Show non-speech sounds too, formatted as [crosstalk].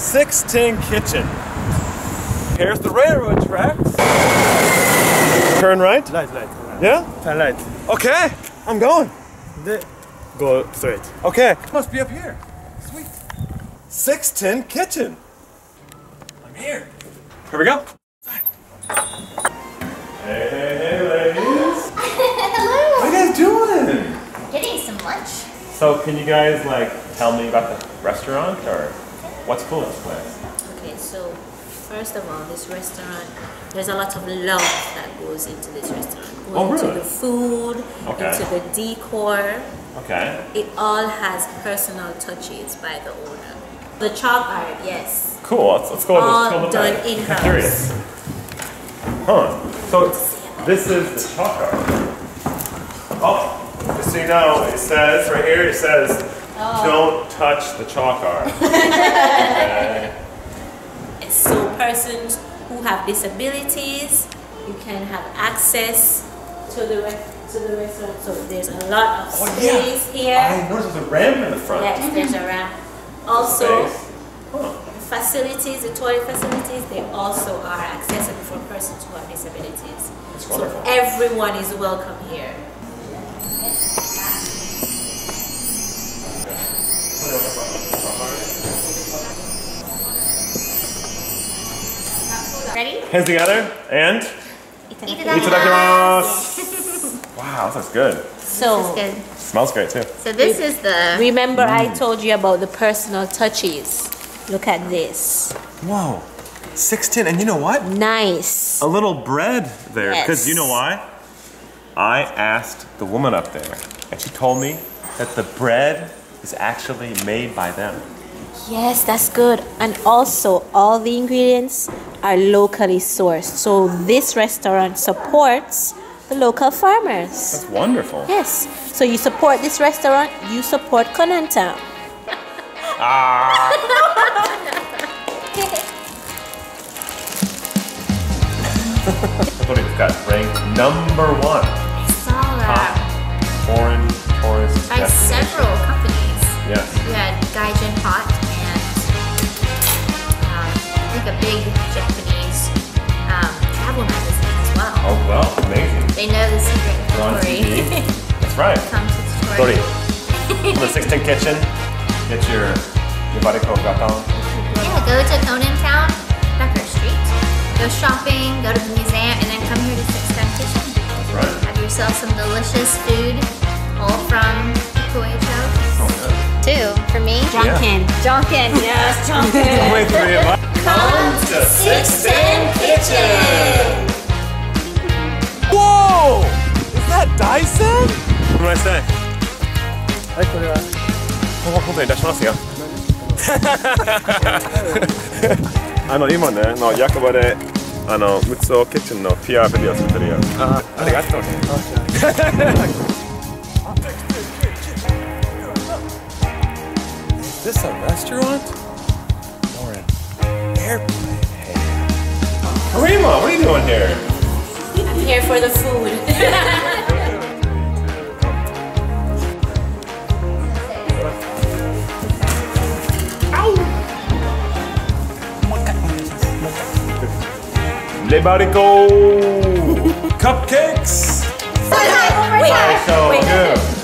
610 Kitchen. Here's the railroad tracks. Turn right? Light, light. Yeah? Turn light. Okay, I'm going. The, go straight. Okay. Must be up here. Sweet. 610 Kitchen. I'm here. Here we go. Hey, hey, hey, ladies. Hello. What are you guys doing? Getting some lunch. So, can you guys like tell me about the restaurant or what's cool in this place? Okay, so first of all, this restaurant, there's a lot of love that goes into this restaurant. Goes Oh, really? Into the food, Okay. into the decor. Okay. It all has personal touches by the owner. The chalk art, yes. Cool. Let's, let's go. Let's All go look done at in-house. I'm curious. Huh. So this is the chalk art. Oh, just so you know, it says right here. It says, Oh. "Don't touch the chalk art." [laughs] And so persons who have disabilities, you can have access to the to the restaurant. So there's a lot of Oh, yeah. space here. I noticed there's a ramp in the front. Yes, there's a ramp. Also, Huh. the facilities, the toilet facilities, they also are accessible for persons who have disabilities. That's So everyone is welcome here. Ready? Hands together and itadakimasu. [laughs] wow, that's good. So Good. Smells great too. So this is the remember I Mm. told you about the personal touches. Look at this. Whoa, 610, and you know what? Nice. A little bread there, because Yes. you know why? I asked the woman up there, and she told me that the bread is actually made by them. Yes, that's good. And also, all the ingredients are locally sourced. So this restaurant supports the local farmers. That's wonderful. Yes. So you support this restaurant, you support Conanta. [laughs] Ah. Everybody's got ranked number one I saw that Top foreign tourist by destination. several companies. Yes. We had Gaijin Hot and um, I think a big Japanese um, travel magazine as well. Oh well, amazing. They know the secret story. [laughs] That's right. Come to the story. the [laughs] 16 kitchen, get your your body code got. Yeah, go to Conan Town, Baker Street. Go shopping, go to the museum, and then come here to Six Gun Kitchen. That's right. Have yourself some delicious food, あの今ね、の役場で、あの、むつおキッチンの PR ビデオ作ってるよ。あ,ありがとう。Is this a restaurant or an airplane hangar? Karima, what are you doing here? I'm here for the food. Les Barico [laughs] Cupcakes! Wait. time. So Wait.